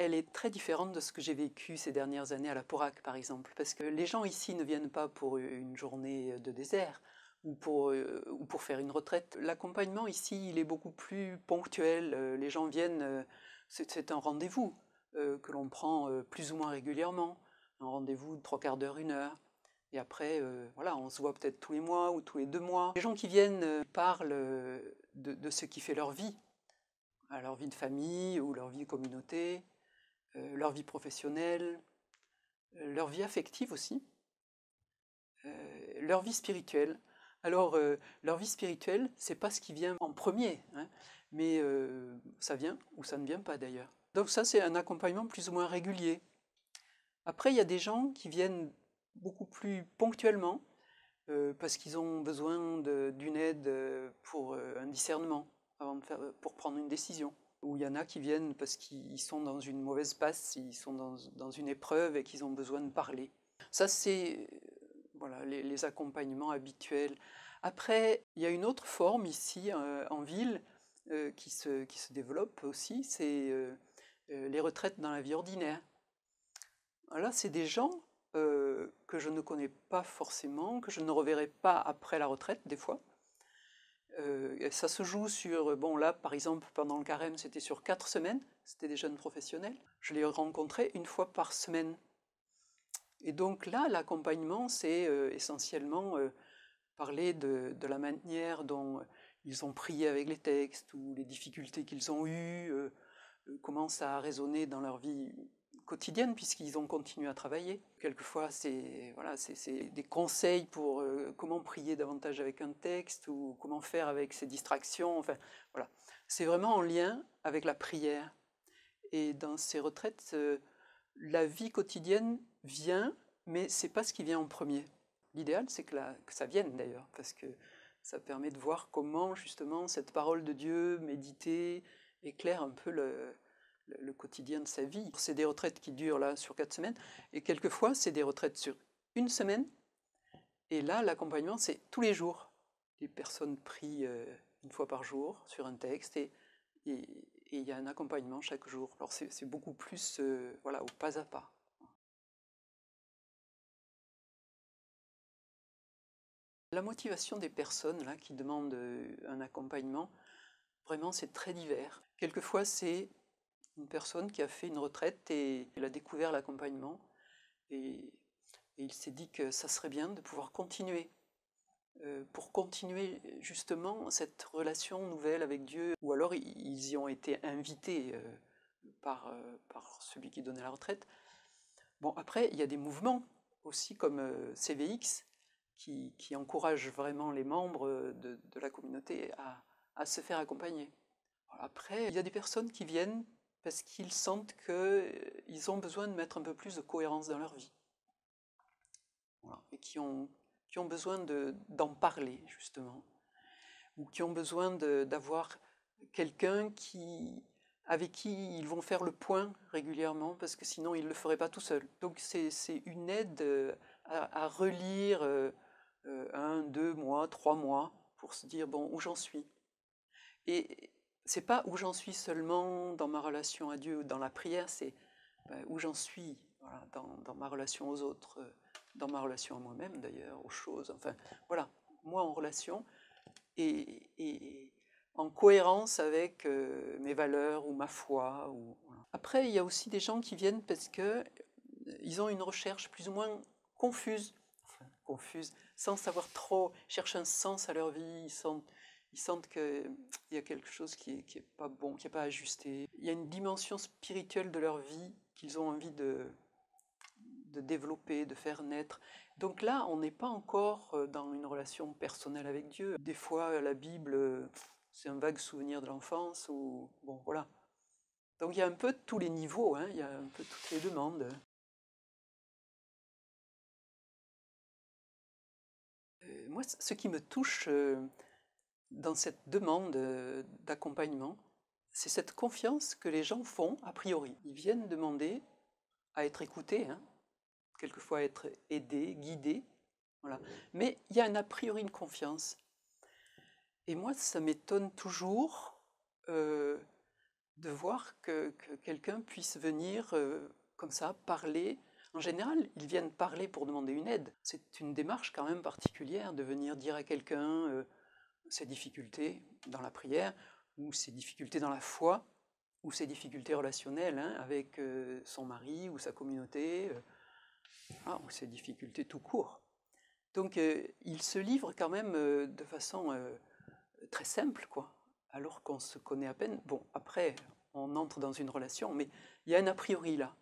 elle est très différente de ce que j'ai vécu ces dernières années à la Porac, par exemple, parce que les gens ici ne viennent pas pour une journée de désert ou pour, euh, faire une retraite. L'accompagnement ici, il est beaucoup plus ponctuel. Euh, les gens viennent, euh, c'est un rendez-vous que l'on prend plus ou moins régulièrement, un rendez-vous de trois quarts d'heure, une heure. Et après, voilà, on se voit peut-être tous les mois ou tous les deux mois. Les gens qui viennent parlent de, de, ce qui fait leur vie, leur vie de famille ou leur vie de communauté, leur vie professionnelle, leur vie affective aussi, leur vie spirituelle. Alors, euh, leur vie spirituelle, c'est pas ce qui vient en premier, hein, mais euh, ça vient ou ça ne vient pas d'ailleurs. Donc ça, c'est un accompagnement plus ou moins régulier. Après, il y a des gens qui viennent beaucoup plus ponctuellement euh, parce qu'ils ont besoin d'une aide pour un discernement, avant de faire, pour prendre une décision. Ou il y en a qui viennent parce qu'ils sont dans une mauvaise passe, ils sont dans, une épreuve et qu'ils ont besoin de parler. Ça, c'est voilà, les, accompagnements habituels. Après, il y a une autre forme ici euh, en ville euh, qui, se, qui, se, développe aussi, c'est euh, les retraites dans la vie ordinaire. Là, c'est des gens que je ne connais pas forcément, que je ne reverrai pas après la retraite des fois. Ça se joue sur, bon là par exemple pendant le carême c'était sur quatre semaines, c'était des jeunes professionnels. Je les rencontrais une fois par semaine et donc là, l'accompagnement, c'est euh, essentiellement euh, parler de, la manière dont ils ont prié avec les textes ou les difficultés qu'ils ont eues, euh, comment ça a résonné dans leur vie quotidienne puisqu'ils ont continué à travailler. Quelquefois, c'est voilà, des conseils pour comment prier davantage avec un texte ou comment faire avec ses distractions. Enfin, voilà, c'est vraiment en lien avec la prière. Et dans ces retraites, la vie quotidienne vient, mais c'est pas ce qui vient en premier. L'idéal, c'est que, ça vienne d'ailleurs, parce que ça permet de voir comment justement cette parole de Dieu, méditer, éclaire un peu le, quotidien de sa vie. C'est des retraites qui durent là sur quatre semaines, et quelquefois c'est des retraites sur une semaine, et là l'accompagnement c'est tous les jours. Les personnes prient euh, une fois par jour sur un texte, et il y a un accompagnement chaque jour. Alors c'est beaucoup plus euh, voilà, au pas à pas. La motivation des personnes là, qui demandent euh, un accompagnement, vraiment c'est très divers. Quelquefois c'est une personne qui a fait une retraite et elle a découvert l'accompagnement et, il s'est dit que ça serait bien de pouvoir continuer euh, pour continuer justement cette relation nouvelle avec Dieu, ou alors ils y ont été invités euh, par, par celui qui donnait la retraite. Bon, après, il y a des mouvements aussi comme CVX qui, qui encourage vraiment les membres de, la communauté à, se faire accompagner. Après, il y a des personnes qui viennent parce qu'ils sentent qu'ils ont besoin de mettre un peu plus de cohérence dans leur vie. Et qui ont, besoin d'en parler, justement. Ou qui ont besoin d'avoir quelqu'un qui, avec qui ils vont faire le point régulièrement, parce que sinon ils ne le feraient pas tout seuls. Donc c'est une aide à, à relire euh, euh, un, deux mois, trois mois, pour se dire, bon, où j'en suis Et c'est pas où j'en suis seulement dans ma relation à Dieu ou dans la prière, c'est ben, où j'en suis dans, ma relation aux autres, euh, dans ma relation à moi-même d'ailleurs, aux choses, enfin voilà, moi en relation et, en cohérence avec euh, mes valeurs ou ma foi. Après, il y a aussi des gens qui viennent parce que ils ont une recherche plus ou moins confuse confuse, sans savoir trop, chercher un sens à leur vie, ils sentent, ils sentent qu'il y a quelque chose qui n'est est pas bon, qui n'est pas ajusté. Il y a une dimension spirituelle de leur vie qu'ils ont envie de, de développer, de faire naître. Donc là, on n'est pas encore euh, dans une relation personnelle avec Dieu. Des fois, la Bible, c'est un vague souvenir de l'enfance, ou bon, voilà. Donc il y a un peu tous les niveaux, hein, il y a un peu toutes les demandes. moi, ce qui me touche euh, dans cette demande euh, d'accompagnement, c'est cette confiance que les gens font a priori. Ils viennent demander à être écoutés, hein, quelquefois à être aidés, guidés. Voilà. Mais il y a un a priori une confiance. Et moi, ça m'étonne toujours euh, de voir que, quelqu'un puisse venir euh, comme ça parler. En général, ils viennent parler pour demander une aide. C'est une démarche quand même particulière de venir dire à quelqu'un ses difficultés dans la prière, ou ses difficultés dans la foi, ou ses difficultés relationnelles hein, avec euh, son mari ou sa communauté, ah, ou ses difficultés tout court. Donc il se livre quand même de façon très simple, quoi alors qu'on se connaît à peine. Bon, après, on entre dans une relation, mais il y a un a priori là.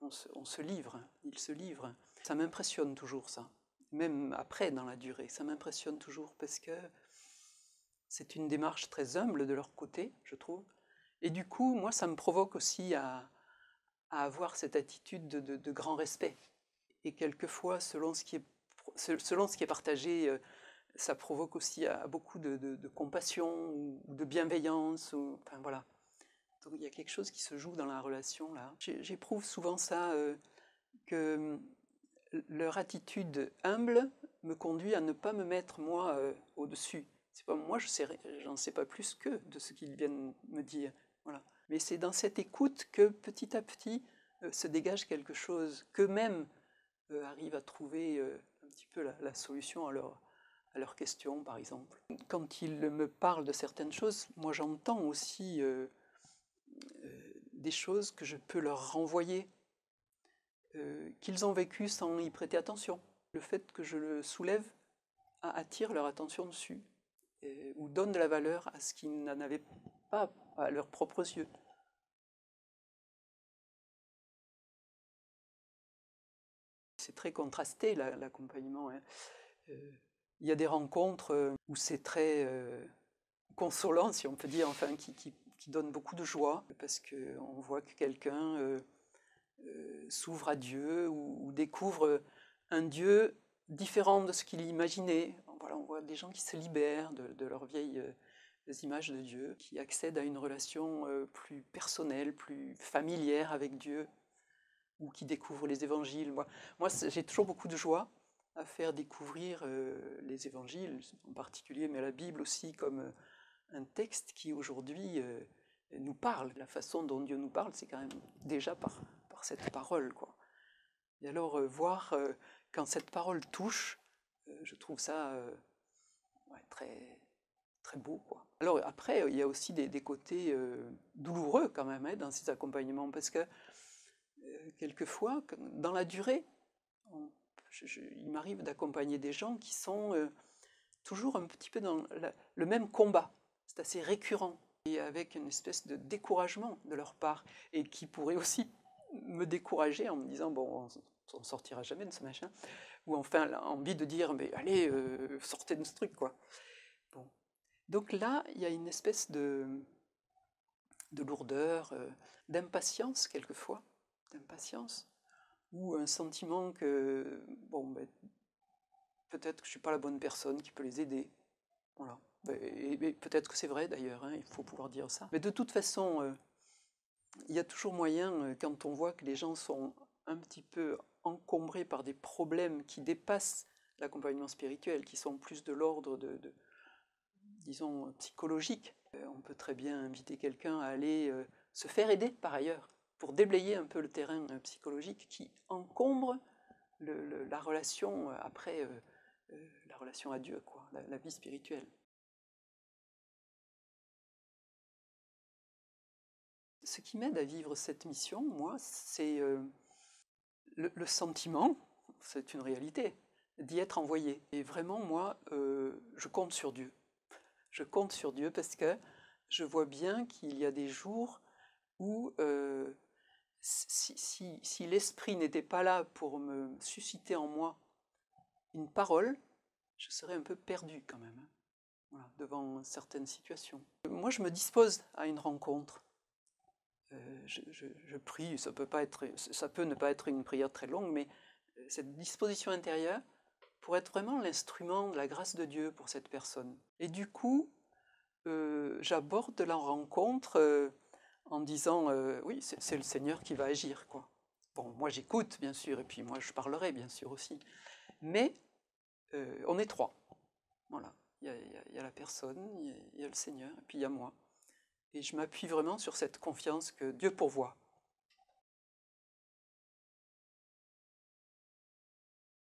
on, se, livre, il se livre. Ça m'impressionne toujours, ça. Même après, dans la durée, ça m'impressionne toujours parce que c'est une démarche très humble de leur côté, je trouve. Et du coup, moi, ça me provoque aussi à, avoir cette attitude de, grand respect. Et quelquefois, selon ce qui est, partagé, euh, ça provoque aussi beaucoup de, compassion ou de bienveillance. enfin voilà. Donc il y a quelque chose qui se joue dans la relation là. J'éprouve souvent ça euh, que leur attitude humble me conduit à ne pas me mettre moi euh, au-dessus. C'est pas moi, je sais, j'en sais pas plus que de ce qu'ils viennent me dire. Voilà. Mais c'est dans cette écoute que petit à petit euh, se dégage quelque chose, qu'eux-mêmes arrivent à trouver un petit peu la, solution à leur, à leurs questions, par exemple. Quand ils me parlent de certaines choses, moi j'entends aussi euh, euh, des choses que je peux leur renvoyer, euh, qu'ils ont vécues sans y prêter attention. Le fait que je le soulève attire leur attention dessus, ou donne de la valeur à ce qu'ils n'en avaient pas à leurs propres yeux. C'est très contrasté l'accompagnement. Hein il y a des rencontres euh, où c'est très euh, consolant, si on peut dire, enfin, qui, qui, donne beaucoup de joie, parce qu'on voit que quelqu'un euh, s'ouvre à Dieu ou, découvre un Dieu différent de ce qu'il imaginait. Voilà, on voit des gens qui se libèrent de, leurs vieilles images de Dieu, qui accèdent à une relation plus personnelle, plus familière avec Dieu, ou qui découvrent les évangiles. Moi, moi j'ai toujours beaucoup de joie à faire découvrir euh, les évangiles en particulier, mais la Bible aussi comme euh, un texte qui aujourd'hui euh, nous parle. La façon dont Dieu nous parle, c'est quand même déjà par, par cette parole. Quoi. Et alors voir quand cette parole touche, je trouve ça très, très beau. Alors après, il y a aussi des, côtés douloureux quand même hein, dans ces accompagnements, parce que quelquefois, dans la durée, on il m'arrive d'accompagner des gens qui sont euh, toujours un petit peu dans le même combat. C'est assez récurrent et avec une espèce de découragement de leur part et qui pourrait aussi me décourager en me disant bon on, ne sortira jamais de ce machin ou enfin envie de dire mais allez euh, sortez de ce truc quoi. Bon donc là il y a une espèce de de lourdeur, euh, d'impatience quelquefois, d'impatience ou un sentiment que, bon, ben, peut-être que je suis pas la bonne personne qui peut les aider. Voilà. Ben, et, peut-être que c'est vrai d'ailleurs, hein, il faut pouvoir dire ça. Mais de toute façon, euh, il y a toujours moyen, quand on voit que les gens sont un petit peu encombrés par des problèmes qui dépassent l'accompagnement spirituel, qui sont plus de l'ordre de, disons, psychologique, euh, on peut très bien inviter quelqu'un à aller se faire aider par ailleurs pour déblayer un peu le terrain euh, psychologique qui encombre la relation euh, après euh, la relation à Dieu, quoi, la, vie spirituelle. Ce qui m'aide à vivre cette mission, moi, c'est le, sentiment, c'est une réalité, d'y être envoyé. Et vraiment, moi, je compte sur Dieu. Je compte sur Dieu parce que je vois bien qu'il y a des jours où si, l'esprit n'était pas là pour me susciter en moi une parole, je serais un peu perdu quand même, hein, devant certaines situations. Moi, je me dispose à une rencontre. Euh, je, prie, ça peut, ne pas être une prière très longue, mais euh, cette disposition intérieure pour être vraiment l'instrument de la grâce de Dieu pour cette personne. Et du coup, euh, j'aborde la rencontre en disant oui, c'est le Seigneur qui va agir. Bon, moi j'écoute, bien sûr, et puis moi je parlerai, bien sûr aussi. Mais on est trois. Voilà. Il y, a, la personne, il y, a, le Seigneur, et puis il y a moi. Et je m'appuie vraiment sur cette confiance que Dieu pourvoit.